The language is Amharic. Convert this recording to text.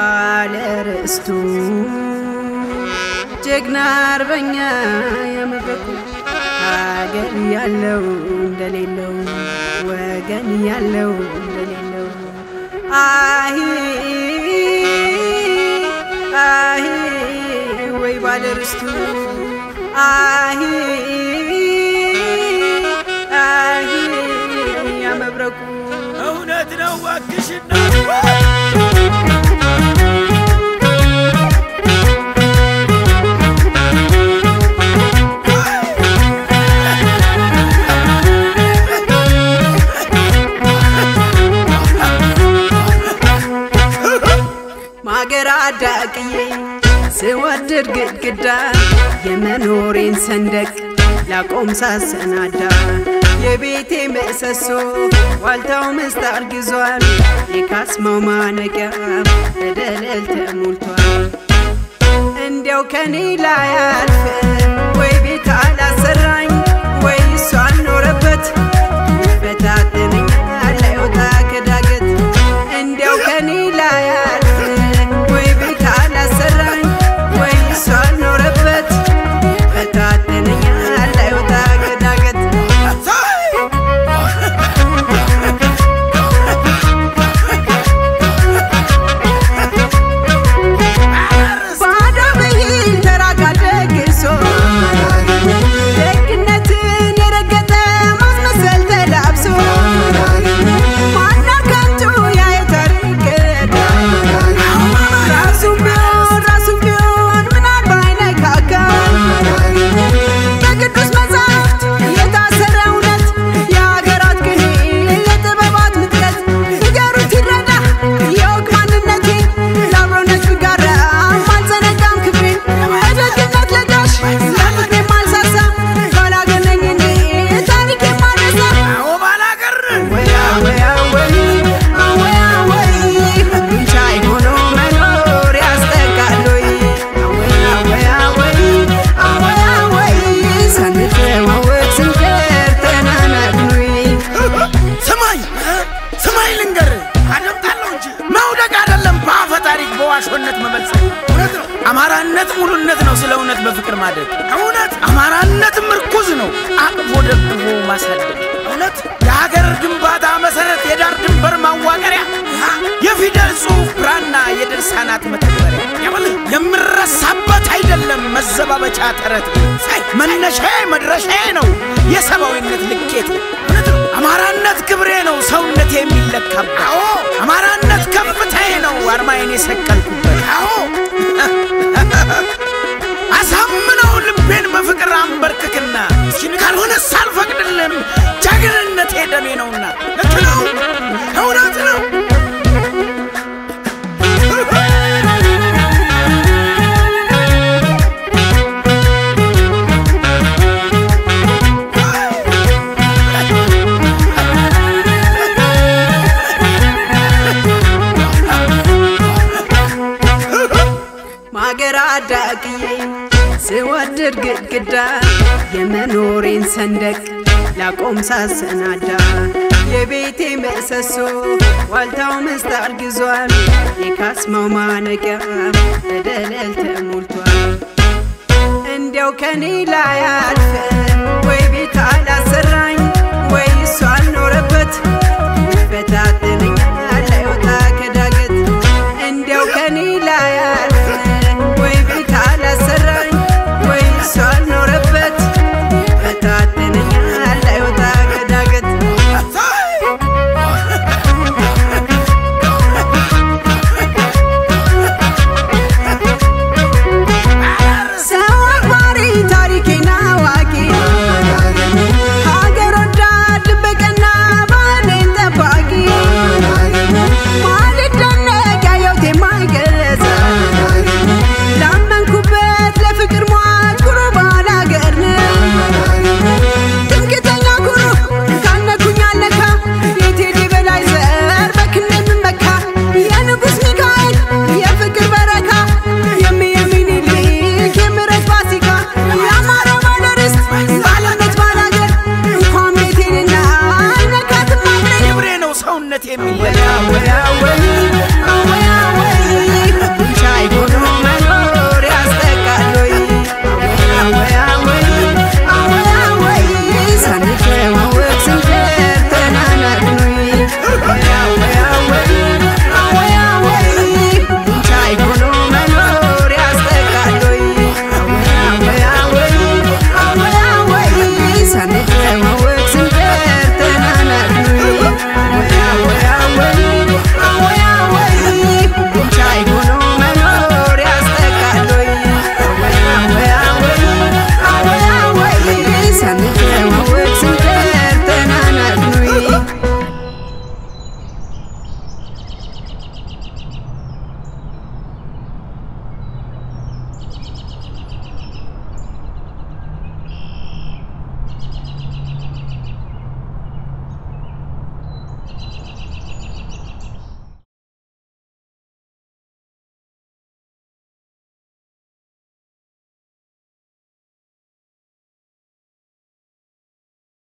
ባለርስቱ ጀግና አርበኛ የመድረኩ ሀገር ያለው እንደሌለው ወገን ያለው እንደሌለው። አሂ አሂ ወይ ባለርስቱ ያመብረቁ እውነት ነው እባክሽና ማገር አዳቅዬ ስወድር ግድግዳ የመኖሬን ሰንደቅ ላቆም ሳሰናዳ የቤቴ ምሰሶ ዋልታው ምስት አርግዟል የካስማው ማነቂያ በደለል ተሞልቷል። እንዲያው ከኔ ላይ አልፍ በዋሾነት መበልጸግ እውነት ነው። አማራነት ሙሉነት ነው። ስለ እውነት በፍቅር ማደግ። እውነት አማራነት ምርኩዝ ነው። አቅፎ ደግፎ ማሳደግ። እውነት የሀገር ግንባታ መሰረት የዳር ድንበር ማዋቀሪያ የፊደል ጽሑፍ ብራና የድርሳናት መተግበሪያ። የምረሳበት አይደለም መዘባበቻ ተረት መነሻዬ መድረሻዬ ነው። የሰብአዊነት ልኬት እውነት ነው። አማራነት ክብሬ ነው። ሰውነት የሚለካበት። አማራነት ከፍታዬ ነው። አርማዬን የሰቀልኩበት አዎ! አሳምነው ልቤን በፍቅር አንበርክክና ካልሆነ ሳልፈቅድልም ጀግንነቴ ደሜ ነውና አዳቅዬ ስወድር ግድግዳ የመኖሬን ሰንደቅ ላቆም ሳሰናዳ የቤቴ ምሰሶ ዋልታው ምስት አርግዟል የካስማው ማነቂያ በደለል ተሞልቷል። እንዲያው ከኔ ላይ አልፍ ወይ ሰውነት የሚለያ